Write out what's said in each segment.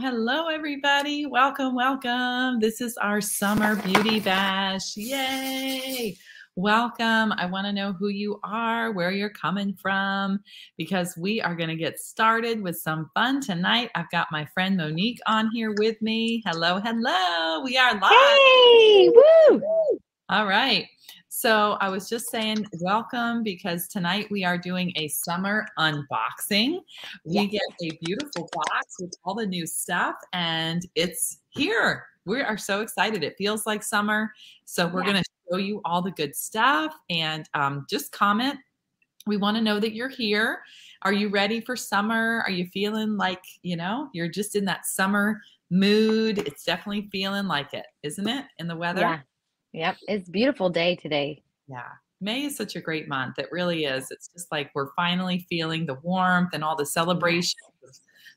Hello, everybody. Welcome, welcome. This is our summer beauty bash. Yay! Welcome. I want to know who you are, where you're coming from, because we are going to get started with some fun tonight. I've got my friend Monique on here with me. Hello, hello. We are live. Hey, woo! All right. So I was just saying welcome because tonight we are doing a summer unboxing. We Yes. get a beautiful box with all the new stuff and it's here. We are so excited. It feels like summer. So we're Yeah. going to show you all the good stuff and um, just comment. We want to know that you're here. Are you ready for summer? Are you feeling like, you know, you're just in that summer mood? It's definitely feeling like it, isn't it? In the weather? Yeah. Yep. It's a beautiful day today. Yeah. May is such a great month. It really is. It's just like we're finally feeling the warmth and all the celebrations of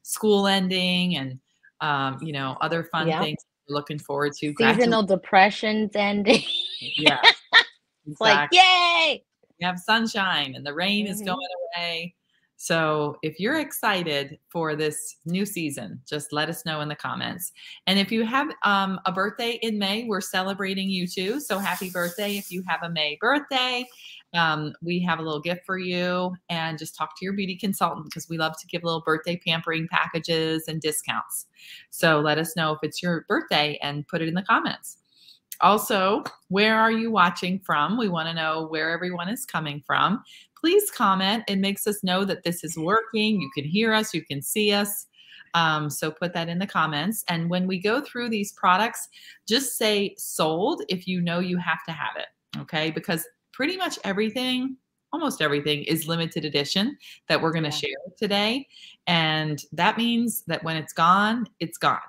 school ending and um, you know, other fun Yep. things we're looking forward to. Seasonal depressions ending. Yeah. it's like, yay! We have sunshine and the rain is Mhm. going away. So if you're excited for this new season, just let us know in the comments. And if you have um, a birthday in May, we're celebrating you too. So happy birthday if you have a May birthday. Um, we have a little gift for you and just talk to your beauty consultant because we love to give little birthday pampering packages and discounts. So let us know if it's your birthday and put it in the comments. Also, where are you watching from? We want to know where everyone is coming from. Please comment. It makes us know that this is working. You can hear us, you can see us. Um, so put that in the comments. And when we go through these products, just say sold if you know you have to have it. Okay. Because pretty much everything, almost everything, is limited edition that we're going to Yeah. share today. And that means that when it's gone, it's gone.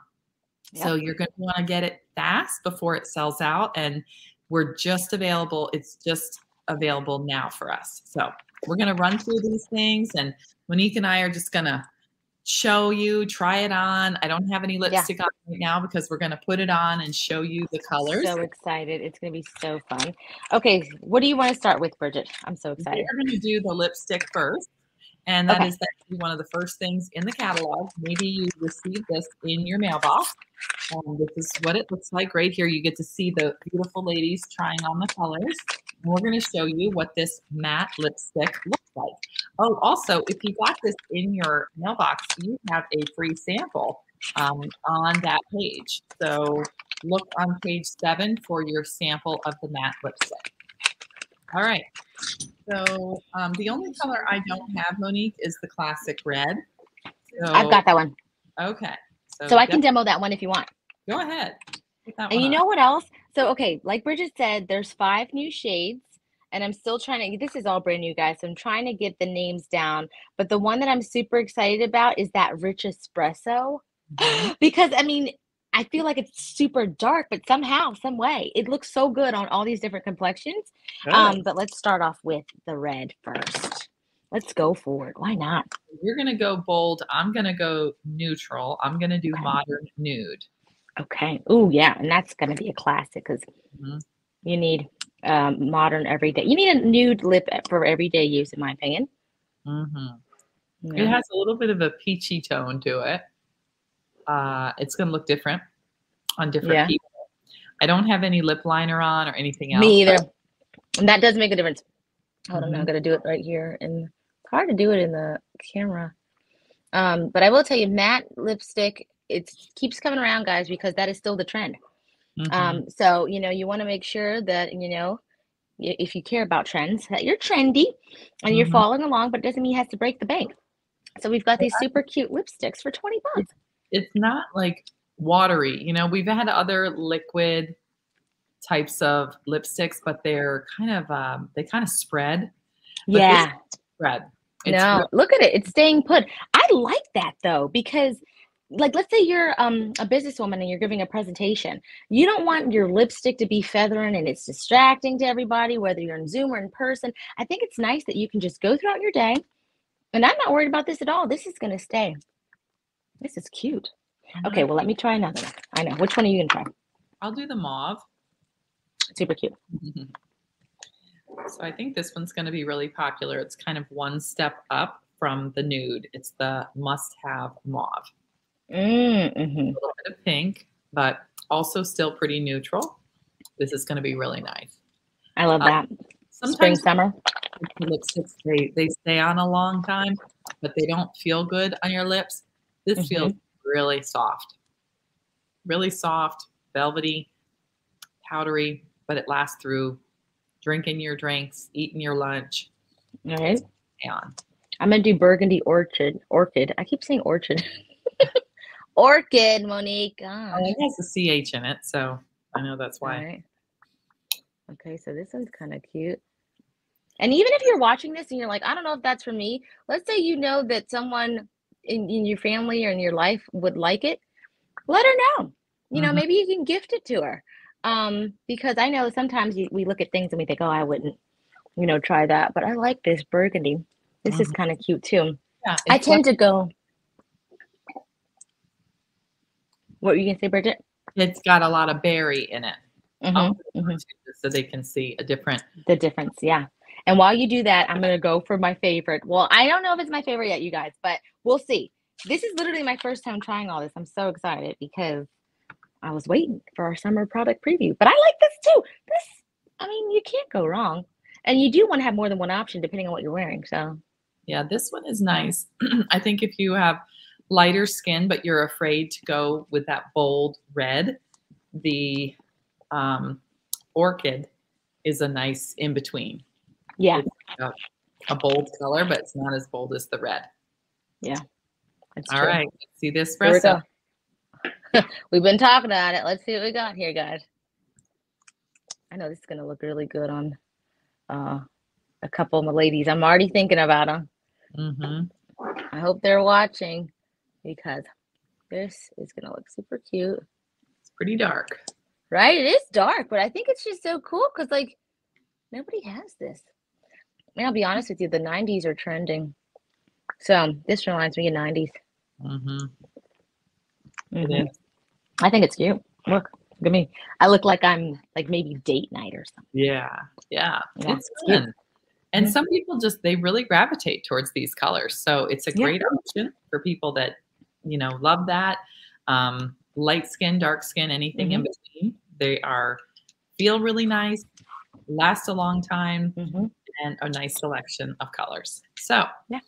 So you're going to want to get it fast before it sells out. And we're just available. It's just available now for us. So we're going to run through these things. And Monique and I are just going to show you, try it on. I don't have any lipstick on right now because we're going to put it on and show you the colors. So excited. It's going to be so fun. Okay. What do you want to start with, Bridget? I'm so excited. We're going to do the lipstick first. And that Okay. is actually one of the first things in the catalog. Maybe you received this in your mailbox. Um, this is what it looks like right here. You get to see the beautiful ladies trying on the colors. We're going to show you what this matte lipstick looks like. Oh, also, if you got this in your mailbox, you have a free sample um, on that page. So look on page seven for your sample of the matte lipstick. All right. So um, the only color I don't have, Monique, is the classic red. So, I've got that one. Okay. So I can demo that one if you want. go ahead. And you one know what else? So, okay, like Bridget said, there's five new shades, and I'm still trying to. This is all brand new, guys. So I'm trying to get the names down. But the one that I'm super excited about is that rich espresso, Mhm. because I mean, I feel like it's super dark, but somehow, some way, it looks so good on all these different complexions. Um, but let's start off with the red first. Let's go for it. Why not? You're gonna go bold. I'm gonna go neutral. I'm gonna do Okay. modern nude. Okay. Oh yeah, and that's gonna be a classic because Mhm. you need um, modern everyday. You need a nude lip for everyday use, in my opinion. Mhm. It has a little bit of a peachy tone to it. Uh, it's gonna look different on different Yeah. people. I don't have any lip liner on or anything else. Me but- either. And that does make a difference. Hold on, Mhm. I'm gonna do it right here. And it's hard to do it in the camera. Um, but I will tell you, matte lipstick, it keeps coming around, guys, because that is still the trend. Mhm. Um, so you know, you want to make sure that you know, if you care about trends, that you're trendy and you're Mhm. following along, but it doesn't mean you have to break the bank. So we've got these super cute lipsticks for 20 bucks. it's not like watery. You know, we've had other liquid types of lipsticks, but they're kind of um, they kind of spread. But Yeah. Spread. It's No, real- look at it. It's staying put. I like that though, because like let's say you're um a businesswoman and you're giving a presentation. You don't want your lipstick to be feathering and it's distracting to everybody, whether you're in Zoom or in person. I think it's nice that you can just go throughout your day. And I'm not worried about this at all. This is gonna stay. This is cute. Okay, well let me try another one. I know. Which one are you gonna try? I'll do the mauve. Super cute. So I think this one's going to be really popular. It's kind of one step up from the nude. It's the must-have mauve. Mm-hmm. A little bit of pink, but also still pretty neutral. This is going to be really nice. I love Uh, that. Spring, Sometimes summer. lipsticks they they stay on a long time, but they don't feel good on your lips. This feels really soft, really soft, velvety, powdery, but it lasts through drinking your drinks, eating your lunch, All right. and I'm gonna do burgundy orchid. Orchid. I keep saying orchid. orchid, Monique. Gosh. oh, it has a ch in it, so I know that's why. Right. Okay, so this one's kind of cute. And even if you're watching this and you're like, I don't know if that's for me, let's say you know that someone in, in your family or in your life would like it, let her know. You know, Mhm. maybe you can gift it to her. Um, because I know sometimes you, we look at things and we think, oh, I wouldn't, you know, try that. But I like this burgundy. This is kind of cute too. Yeah, I tend to go. What were you gonna say, Bridget? it's got a lot of berry in it. Mhm, I'll put it mhm. on too, just so they can see a different. The difference, yeah. And while you do that, I'm gonna go for my favorite. Well, I don't know if it's my favorite yet, you guys, but we'll see. This is literally my first time trying all this. I'm so excited because I was waiting for our summer product preview. But I like this too. This, I mean, you can't go wrong. And you do want to have more than one option depending on what you're wearing. So Yeah, this one is nice. I think if you have lighter skin, but you're afraid to go with that bold red, the um, orchid is a nice in between. yeah, A bold color, but it's not as bold as the red. that's All true. right, see this we espresso. go. We've been talking about it. Let's see what we got here, guys. I know this is gonna look really good on uh, a couple of my ladies. I'm already thinking about them. Mm-hmm. I hope they're watching because this is gonna look super cute. It's pretty dark. Right? It is dark, but I think it's just so cool because like nobody has this. I mean, I'll be honest with you, the 90s are trending. So this reminds me of 90s. hmm Mhm. I think it's cute. Look, look at me. I look like I'm like maybe date night or something. Yeah, yeah, Yeah, it's fun. And Mhm. some people just they really gravitate towards these colors, so it's a great option for people that you know love that. Um, light skin, dark skin, anything in between. They are feel really nice, last a long time, Mhm. and a nice selection of colors. So Yeah.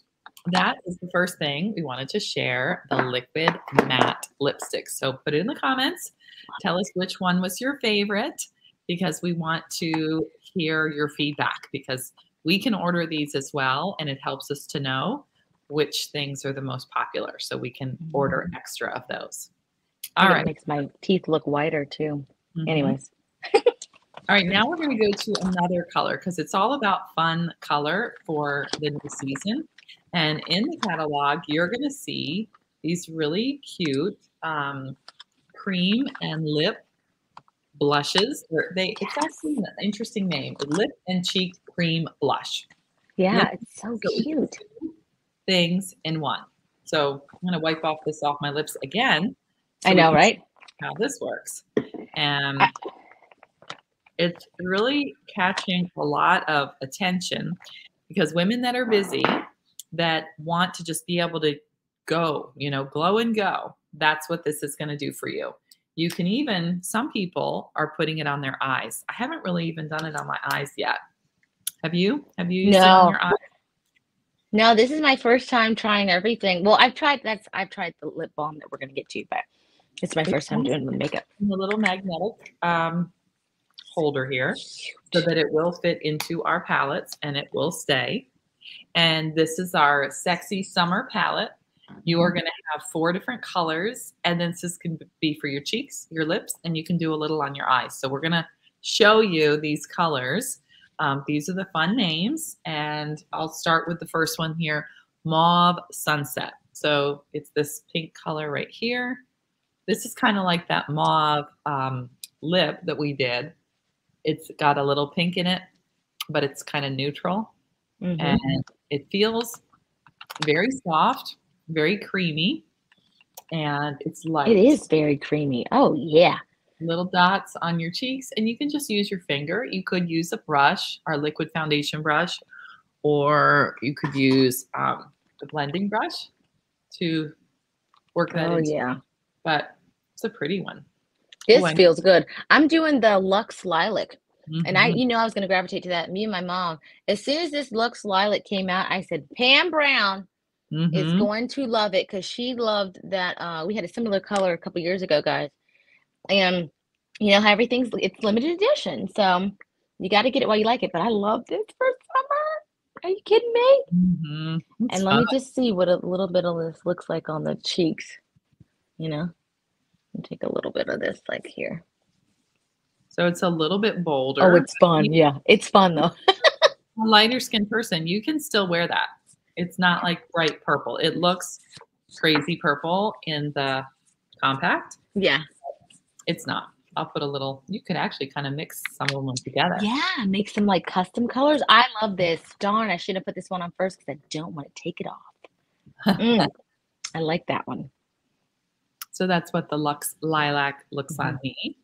that is the first thing we wanted to share the liquid matte lipstick. So put it in the comments. Tell us which one was your favorite because we want to hear your feedback because we can order these as well and it helps us to know which things are the most popular so we can order extra of those. All right. It makes my teeth look whiter too. Mhm. Anyways. All right, now we're going to go to another color because it's all about fun color for the new season. And in the catalog, you're going to see these really cute um, cream and lip blushes. They it's actually an interesting name: lip and cheek cream blush. Yeah, Lip- it's so so- cute. Things in one. So I'm going to wipe off this off my lips again. so I know, right? how this works. And it's really catching a lot of attention because women that are busy that want to just be able to go, you know, glow and go, that's what this is going to do for you. You can even, some people are putting it on their eyes. I haven't really even done it on my eyes yet. Have you? Have you used it on No. your eyes? No, this is my first time trying everything. Well, I've tried that's I've tried the lip balm that we're gonna get to, but it's my first time doing the makeup. the little magnetic um, holder here so that it will fit into our palettes and it will stay. And this is our sexy summer palette. You are going to have four different colors, and then this can be for your cheeks, your lips, and you can do a little on your eyes. So we're going to show you these colors. Um, these are the fun names, and I'll start with the first one here, Mauve Sunset. So it's this pink color right here. This is kind of like that mauve um, lip that we did. It's got a little pink in it, but it's kind of neutral Mhm. and it feels very soft, very creamy, and it's light. It is very creamy. Oh yeah. Little dots on your cheeks, and you can just use your finger. You could use a brush, our liquid foundation brush, or you could use um, the blending brush to work that Oh into yeah. but it's a pretty one. This feels good. I'm doing the Lux Lilac. And I, Mhm. you know, I was gonna gravitate to that. Me and my mom. As soon as this Lux Lilac came out, I said, Pam Brown is Mhm. going to love it because she loved that. Uh, we had a similar color a couple years ago, guys. And you know how everything's it's limited edition, so you got to get it while you like it. But I love this for summer. Are you kidding me? Mhm. And let me just see what a little bit of this looks like on the cheeks. You know, and take a little bit of this like here. so it's a little bit bolder. Oh, it's fun. Yeah, it's fun though. a lighter skin person, you can still wear that. It's not like bright purple. It looks crazy purple in the compact. Yeah. It's not. I'll put a little, you could actually kind of mix some of them together. Yeah, make some like custom colors. I love this. Darn, I should have put this one on first because I don't want to take it off. Mm, I like that one. So that's what the Lux Lilac looks on Mhm. me.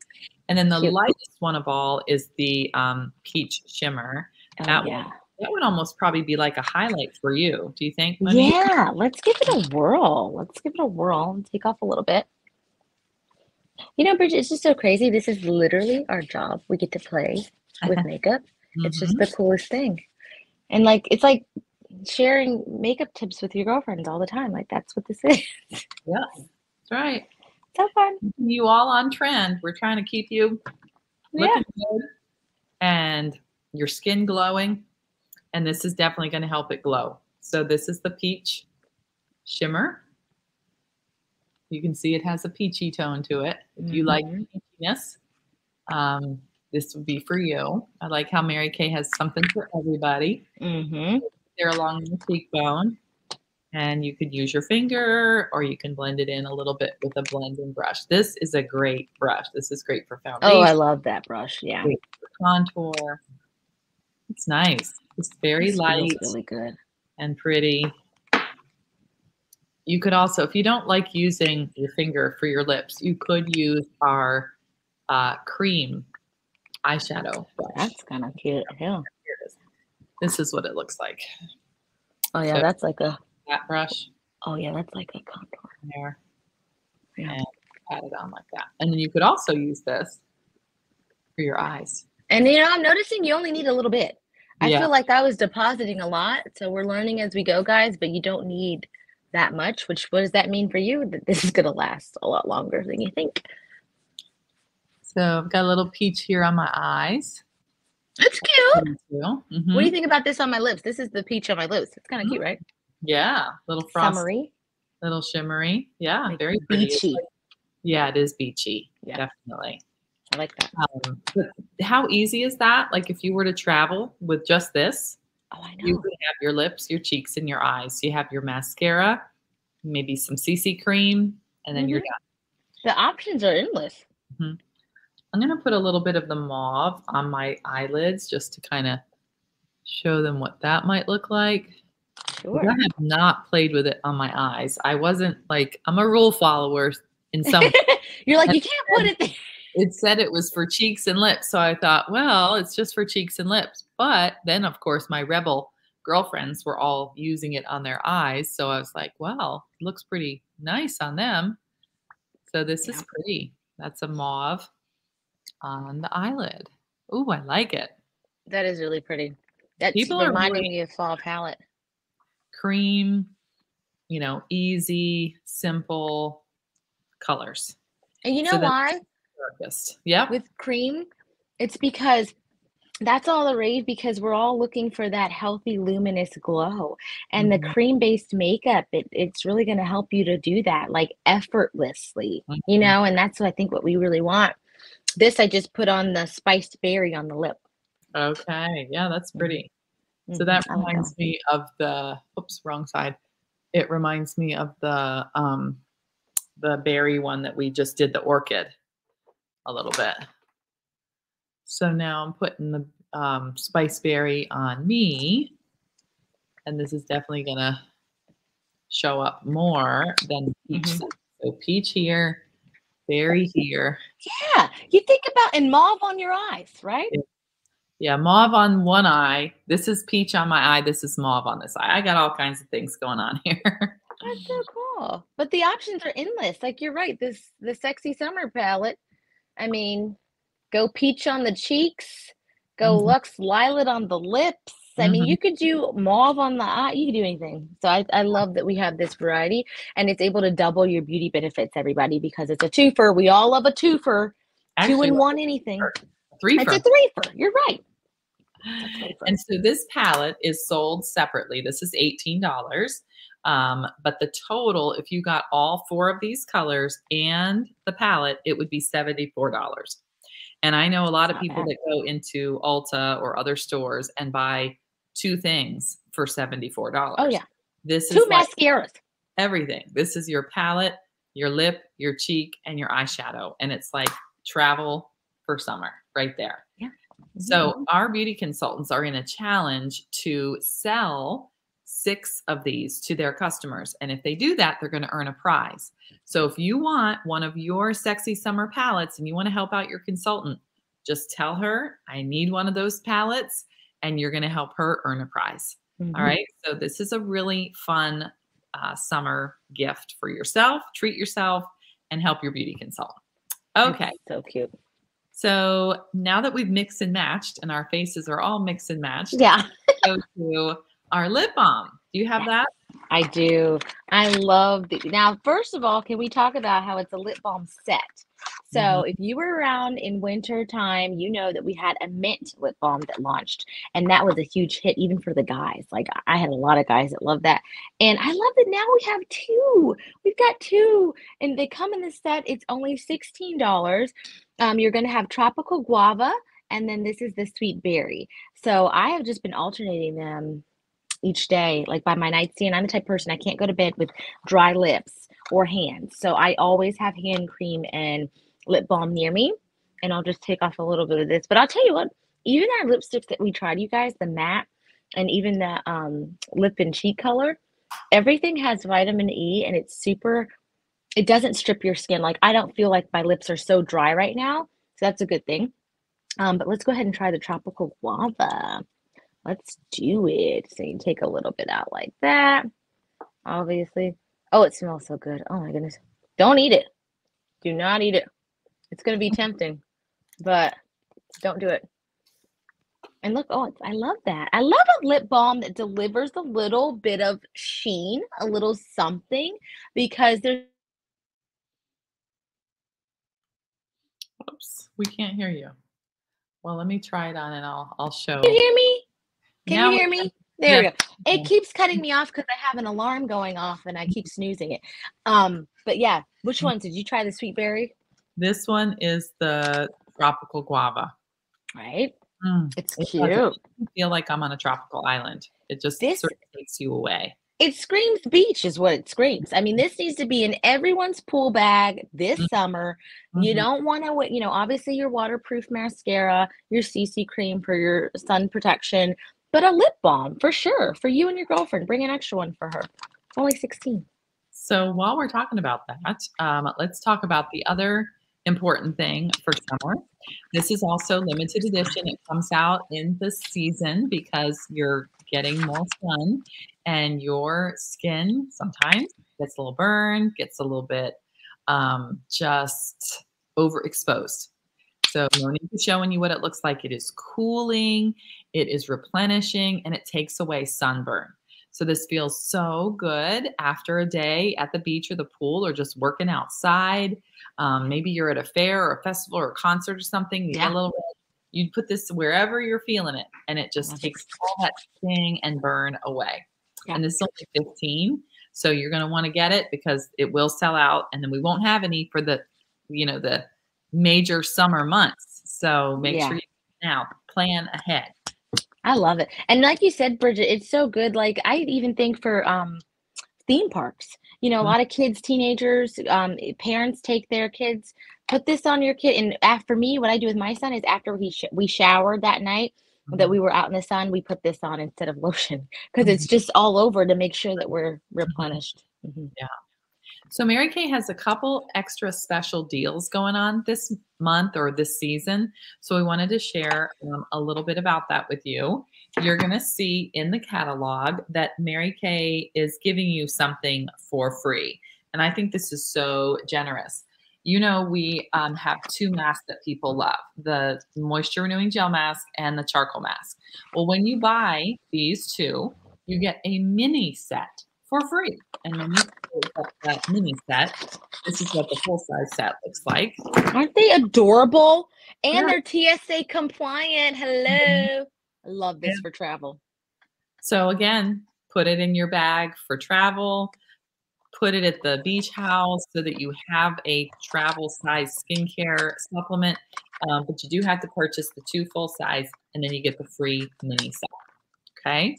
And then the Cute. lightest one of all is the um, Peach Shimmer. Oh, That one. That would almost probably be like a highlight for you. Do you think? Monique? Yeah, let's give it a whirl. Let's give it a whirl and take off a little bit. You know, Bridget, it's just so crazy. This is literally our job. We get to play with makeup. It's just the mm-hmm. coolest thing. And like, it's like sharing makeup tips with your girlfriends all the time. Like, that's what this is. yeah, that's right. so fun. You all on trend. We're trying to keep you Yeah. looking good and your skin glowing. And this is definitely going to help it glow. So this is the peach shimmer. You can see it has a peachy tone to it. If you like Mhm. peachiness, um, this would be for you. I like how Mary Kay has something for everybody. Mm-hmm. There along the cheekbone. And you could use your finger or you can blend it in a little bit with a blending brush. This is a great brush. This is great for foundation, Oh, I love that brush. Yeah. contour. It's nice. It's very This light really good. and pretty. You could also, if you don't like using your finger for your lips, you could use our uh, cream eyeshadow brush. That's kind of cute. Yeah. Here it is. This is what it looks like. Oh yeah, So- that's like a. That brush Oh yeah, that's like a contour. there. Yeah. And pat it on like that. And then you could also use this for your eyes. And you know, I'm noticing you only need a little bit. I Yeah. feel like I was depositing a lot, so we're learning as we go, guys. But you don't need that much. Which what does that mean for you? That this is gonna last a lot longer than you think. So I've got a little peach here on my eyes. That's cute. Too. What do you think about this on my lips? This is the peach on my lips. It's kind of cute, right? Yeah, little frost, Summery, little shimmery. Yeah, like very. Beachy. like- yeah, it is beachy. Yeah. Definitely. I like that. Um, but how easy is that? Like if you were to travel with just this, Oh, I you know. could have your lips, your cheeks, and your eyes. You have your mascara, maybe some CC cream, and then you're Mhm. done. The options are endless. I'm gonna put a little bit of the mauve on my eyelids just to kind of show them what that might look like. Sure. I have not played with it on my eyes. I wasn't like I'm a rule follower in some. You're like you can't put it there. It said it was for cheeks and lips, so I thought, well, it's just for cheeks and lips. But then, of course, my rebel girlfriends were all using it on their eyes, so I was like, well, it looks pretty nice on them. So this is pretty. That's a mauve on the eyelid. Ooh, I like it. That is really pretty. That's People are reminding really- me of fall palette. Cream, you know, easy, simple colors. And you know So why? Yep. With cream, it's because that's all the rage because we're all looking for that healthy, luminous glow. And the Mhm. cream based makeup, it, it's really going to help you to do that like effortlessly, you Mhm. know? And that's what I think what we really want. This I just put on the spiced berry on the lip. Okay. Yeah, that's pretty. So that Mhm, like reminds me of the oops, wrong side. It reminds me of the um the berry one that we just did the orchid a little bit. So now I'm putting the um, spice berry on me, and this is definitely gonna show up more than peach. Mhm. So peach here, berry here. Yeah, you think about and mauve on your eyes, right? Yeah, mauve on one eye. This is peach on my eye. This is mauve on this eye. I got all kinds of things going on here. That's so cool. But the options are endless. Like you're right. This the sexy summer palette. I mean, go peach on the cheeks, go Mhm. Lux Lilac on the lips. I mean, Mhm. you could do mauve on the eye. You could do anything. So I, I love that we have this variety and it's able to double your beauty benefits, everybody, because it's a twofer. We all love a twofer. Two Actually, in one anything. three It's a threefer. You're right. And so this palette is sold separately. This is $18. Um, but the total, if you got all four of these colors and the palette, it would be $74. And I know a lot of people bad. that go into Ulta or other stores and buy two things for $74. Oh yeah. This Two is like mascaras. everything. This is your palette, your lip, your cheek, and your eyeshadow. And it's like travel for summer right there. Mm-hmm. So our beauty consultants are in a challenge to sell six of these to their customers. And if they do that, they're going to earn a prize. So if you want one of your sexy summer palettes and you want to help out your consultant, just tell her, I need one of those palettes, and you're going to help her earn a prize. Mhm. All right. So this is a really fun uh, summer gift for yourself. Treat yourself and help your beauty consultant. Okay. That's so cute. So now that we've mixed and matched and our faces are all mixed and matched, Yeah. go to our lip balm. Do you have that? I do. I love the now. First of all, can we talk about how it's a lip balm set? So Mhm. if you were around in winter time, you know that we had a mint lip balm that launched, and that was a huge hit even for the guys. Like I had a lot of guys that love that, and I love that now we have two. We've got two, and they come in the set. It's only sixteen dollars. Um, you're gonna have tropical guava, and then this is the sweet berry. So I have just been alternating them each day, like by my nightstand. I'm the type of person I can't go to bed with dry lips or hands. So I always have hand cream and lip balm near me. And I'll just take off a little bit of this. But I'll tell you what, even our lipsticks that we tried, you guys, the matte and even the um, lip and cheek color, everything has vitamin E and it's super, it doesn't strip your skin. Like I don't feel like my lips are so dry right now. So that's a good thing. Um, but let's go ahead and try the tropical guava. Let's do it. So you take a little bit out like that. Obviously. Oh, it smells so good. Oh my goodness. Don't eat it. Do not eat it. It's going to be tempting, but don't do it. And look, oh, I love that. I love a lip balm that delivers a little bit of sheen, a little something, because there's Oops, we can't hear you. Well, let me try it on and I'll I'll show. Can you hear me? Can Now you hear me? There we go. It keeps cutting me off because I have an alarm going off and I keep snoozing it. Um, but yeah, which Mm. one did you try the sweet berry? This one is the tropical guava. Right? Mm, It's It cute. I feel like I'm on a tropical island. It just This- sort of takes you away. It screams beach, is what it screams. I mean, this needs to be in everyone's pool bag this Mhm. summer. You Mhm. don't want to, you know, obviously your waterproof mascara, your CC cream for your sun protection, but a lip balm for sure for you and your girlfriend. Bring an extra one for her. Only 16. So while we're talking about that, um, let's talk about the other important thing for summer. This is also limited edition. It comes out in the season because you're getting more sun and your skin sometimes gets a little burned, gets a little bit um, just overexposed. So need to showing you what it looks like. It is cooling, it is replenishing, and it takes away sunburn. So this feels so good after a day at the beach or the pool or just working outside. Um, maybe you're at a fair or a festival or a concert or something. You Yeah. a little. You'd put this wherever you're feeling it, and it just takes all that sting and burn away. Yeah. And this is only 15. So you're going to want to get it because it will sell out, and then we won't have any for the, you know, the major summer months. So make Yeah. sure you now plan ahead. I love it. And like you said, Bridget, it's so good. Like I even think for um theme parks, you know, a Mhm. lot of kids, teenagers, um, parents take their kids, put this on your kid. And after me, what I do with my son is after he sh- we showered that night that we were out in the sun, we put this on instead of lotion because it's just all over to make sure that we're replenished. Mhm. So Mary Kay has a couple extra special deals going on this month or this season. So we wanted to share um, a little bit about that with you. You're going to see in the catalog that Mary Kay is giving you something for free. And I think this is so generous. You know, we um, have two masks that people love the moisture renewing gel mask and the charcoal mask. Well, when you buy these two, you get a mini set for free. And then you up that mini set. This is what the full size set looks like. Aren't they adorable? And yeah. they're TSA compliant. Hello. Mm-hmm. I love this yeah. for travel. So again, put it in your bag for travel. Put it at the beach house so that you have a travel size skincare supplement. Um, but you do have to purchase the two full size and then you get the free mini set. Okay.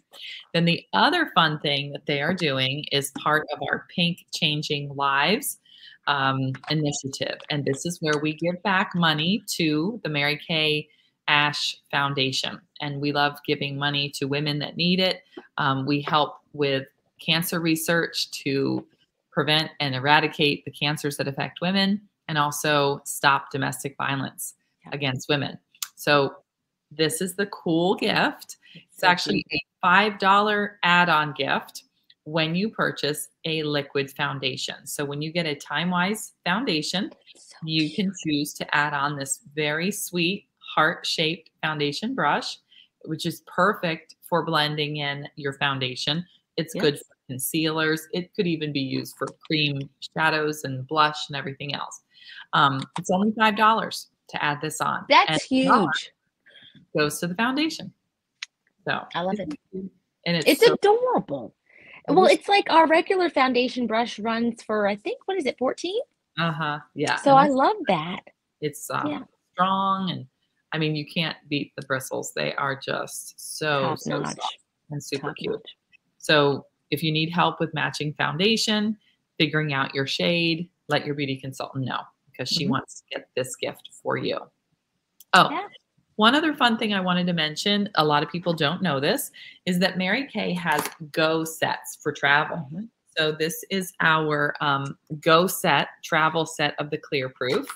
Then the other fun thing that they are doing is part of our Pink Changing Lives um, initiative. And this is where we give back money to the Mary Kay Ash Foundation. And we love giving money to women that need it. Um, we help with cancer research to prevent and eradicate the cancers that affect women and also stop domestic violence against women. So this is the cool gift. It's actually a $5 add on gift when you purchase a liquid foundation. So when you get a TimeWise foundation, you can choose to add on this very sweet heart shaped foundation brush, which is perfect for blending in your foundation. It's yes. good for concealers. It could even be used for cream shadows and blush and everything else. Um, it's only $5 to add this on. That's and huge goes to the foundation. So I love it. And it's, it's so adorable. Well, it's like our regular foundation brush runs for I think what is it, 14? Uh-huh. Yeah. So I love that. It's um, yeah. strong and I mean you can't beat the bristles. They are just so so soft and super Top cute. Notch. So if you need help with matching foundation, figuring out your shade, let your beauty consultant know because she mm-hmm. wants to get this gift for you. Oh, yeah. One other fun thing I wanted to mention, a lot of people don't know this, is that Mary Kay has go sets for travel. Mm-hmm. So this is our um, go set, travel set of the Clear Proof.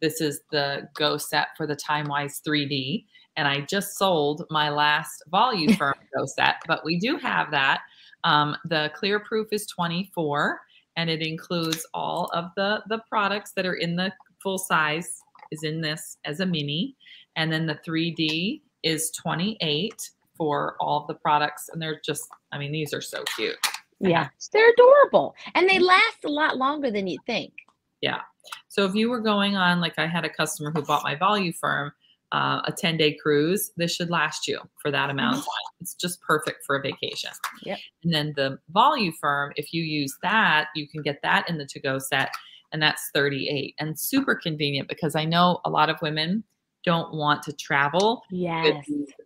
This is the go set for the TimeWise 3D. And I just sold my last Volu-Firm go set, but we do have that. Um, the Clear Proof is 24 and it includes all of the, the products that are in the full size is in this as a mini. And then the 3D is 28 for all of the products. And they're just, I mean, these are so cute. Yeah, they're adorable. And they last a lot longer than you think. Yeah. So if you were going on, like I had a customer who bought my Volu-Firm, uh, a 10 day cruise, this should last you for that amount of time. It's just perfect for a vacation. Yep. And then the Volu-Firm, if you use that, you can get that in the to go set, and that's 38 and super convenient because I know a lot of women don't want to travel yes.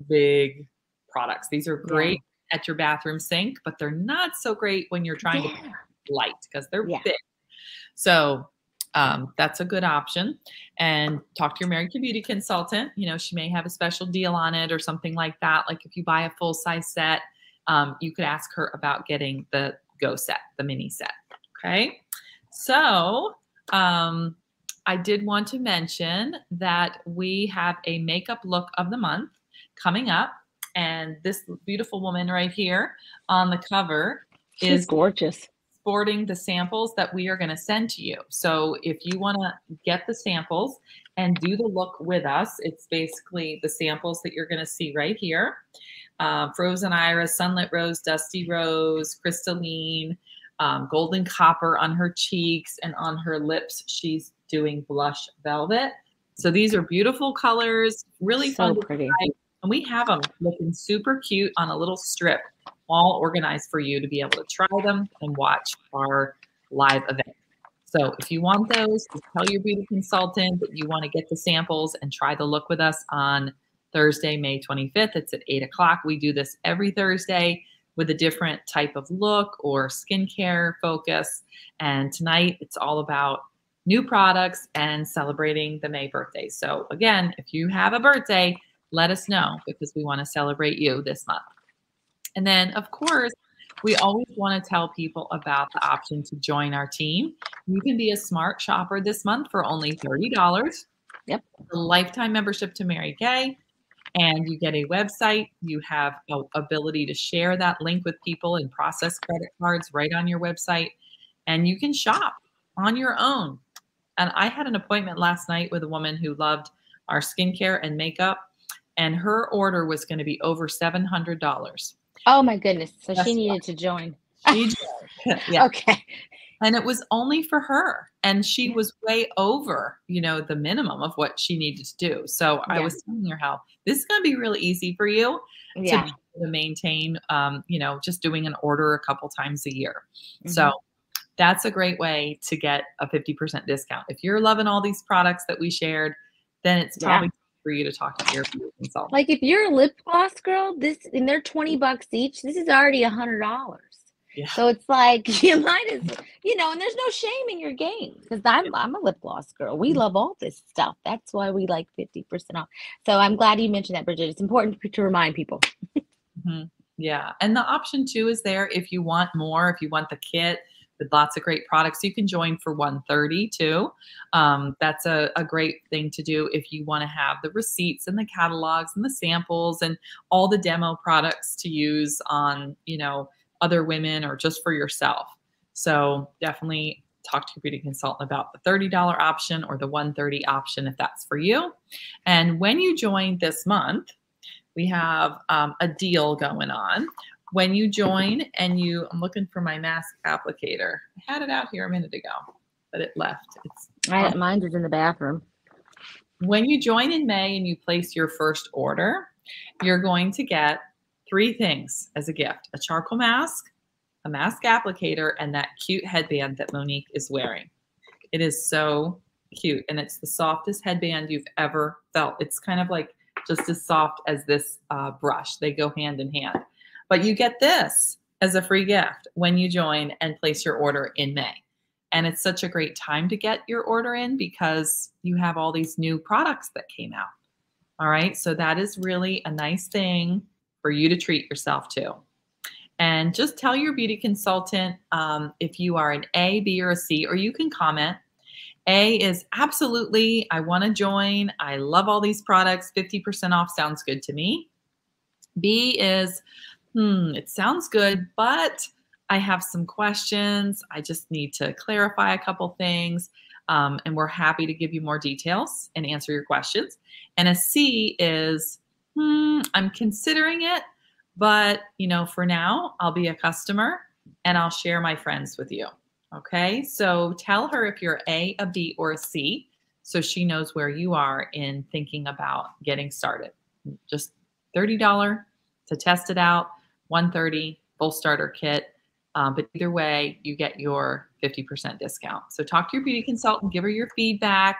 big products. These are great yeah. at your bathroom sink, but they're not so great when you're trying yeah. to light because they're yeah. big. So um, that's a good option. And talk to your Mary Kay Beauty consultant. You know, she may have a special deal on it or something like that. Like if you buy a full size set, um, you could ask her about getting the Go set, the mini set. Okay. So um, I did want to mention that we have a makeup look of the month coming up. And this beautiful woman right here on the cover She's is gorgeous. Sporting the samples that we are going to send to you. So if you want to get the samples and do the look with us, it's basically the samples that you're going to see right here. Uh, Frozen Iris, Sunlit Rose, Dusty Rose, Crystalline, um, golden copper on her cheeks and on her lips. She's doing blush velvet. So these are beautiful colors, really so fun pretty. And we have them looking super cute on a little strip, all organized for you to be able to try them and watch our live event. So if you want those, just tell your beauty consultant that you want to get the samples and try the look with us on Thursday, May 25th. It's at 8 o'clock. We do this every Thursday with a different type of look or skincare focus. And tonight it's all about new products and celebrating the May birthday. So again, if you have a birthday, let us know because we want to celebrate you this month. And then, of course, we always want to tell people about the option to join our team. You can be a smart shopper this month for only $30. Yep. A lifetime membership to Mary Kay. And you get a website. You have a ability to share that link with people and process credit cards right on your website. And you can shop on your own. And I had an appointment last night with a woman who loved our skincare and makeup, and her order was going to be over $700. Oh my goodness. So That's she needed why. to join. She did. yeah. Okay. and it was only for her and she Yeah. was way over you know the minimum of what she needed to do so i was telling her how this is going to be really easy for you Yeah. to, to maintain um, you know just doing an order a couple times a year Mhm. so that's a great way to get a 50% discount if you're loving all these products that we shared then it's probably time for you to talk to your consultant Like if you're a lip gloss girl, this and they're 20 bucks each, this is already a hundred dollars. Yeah. So it's like you might as you know, and there's no shame in your game because I'm I'm a lip gloss girl. We Mm-hmm. love all this stuff. That's why we like 50% off. So I'm glad you mentioned that, Bridget. It's important to remind people. Mhm. Yeah. And the option too is there if you want more, if you want the kit with lots of great products, you can join for 130 too. Um, that's a, a great thing to do if you want to have the receipts and the catalogs and the samples and all the demo products to use on, you know, other women or just for yourself. So definitely talk to your beauty consultant about the $30 option or the 130 option if that's for you. And when you join this month, we have um, a deal going on. When you join and you, I'm looking for my mask applicator. I had it out here a minute ago, but it left. It's I, mine's is in the bathroom. when you join in May and you place your first order, you're going to get three things as a gift a charcoal mask, a mask applicator, and that cute headband that Monique is wearing. It is so cute, and it's the softest headband you've ever felt. It's kind of like just as soft as this uh, brush, they go hand in hand. But you get this as a free gift when you join and place your order in May. And it's such a great time to get your order in because you have all these new products that came out. All right. So that is really a nice thing for you to treat yourself to. And just tell your beauty consultant um, if you are an A, B, or a C, or you can comment. A is absolutely, I want to join. I love all these products. 50% off sounds good to me. B is, hmm, it sounds good, but I have some questions. I just need to clarify a couple things. Um, and we're happy to give you more details and answer your questions. And a C is, hmm, I'm considering it, but you know, for now, I'll be a customer and I'll share my friends with you. Okay, so tell her if you're A, a B, or a C, so she knows where you are in thinking about getting started. Just $30 to test it out, 130 full starter kit. Um, but either way, you get your 50% discount. So talk to your beauty consultant, give her your feedback,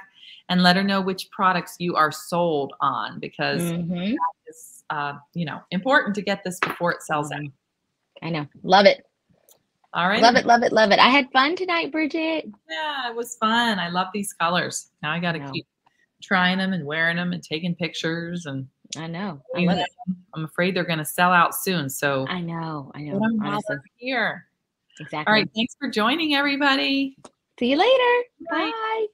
and let her know which products you are sold on because Mhm. it's uh, you know important to get this before it sells out. I know. Love it. All right, Love it. Love it. Love it. I had fun tonight, Bridget. Yeah, it was fun. I love these colors. Now I got to keep trying them and wearing them and taking pictures and I know. I love it. I'm afraid they're going to sell out soon. So I know. I know. I'm Honestly. here. Exactly. All right, thanks for joining everybody. See you later. Bye. Bye.